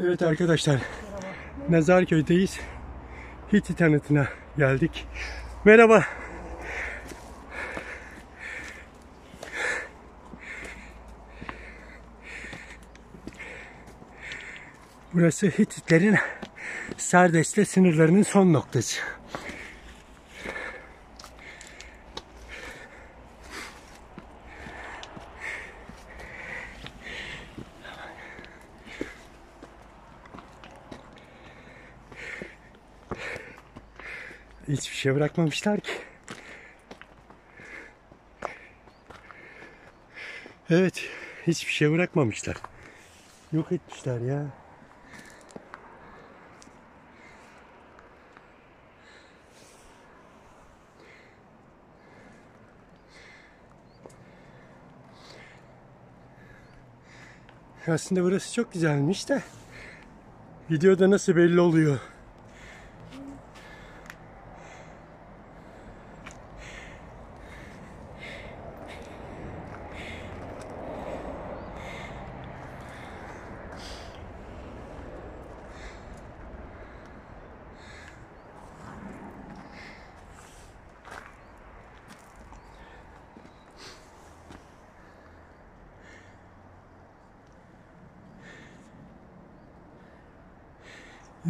Evet arkadaşlar. Nazarköy'deyiz. Hitit anıtına geldik. Merhaba. Burası Hititlerin Sardes'le sınırlarının son noktası. Hiçbir şey bırakmamışlar ki. Evet, hiçbir şey bırakmamışlar. Yok etmişler ya. Aslında burası çok güzelmiş de videoda nasıl belli oluyor.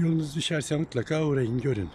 Yolunuz düşerse mutlaka uğrayın görün.